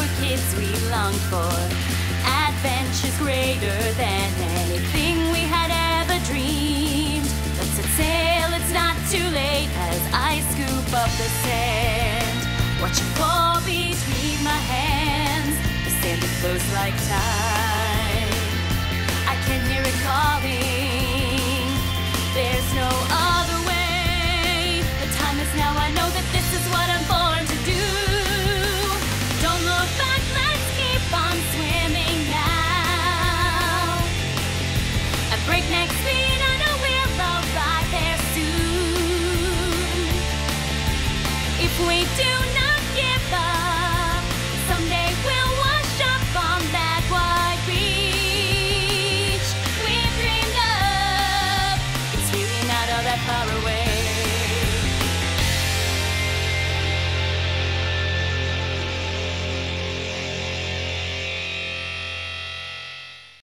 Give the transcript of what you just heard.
for kids we longed for adventures greater than anything we had ever dreamed. Let's set sail, it's not too late as I scoop up the sand. Watch it fall between my hands, the sand that flows like tide. I can hear it calling. There's no other way. The time is now. I know that this is what I'm we do not give up, someday we'll wash up on that beach we've dreamed of. It's really not all that far away.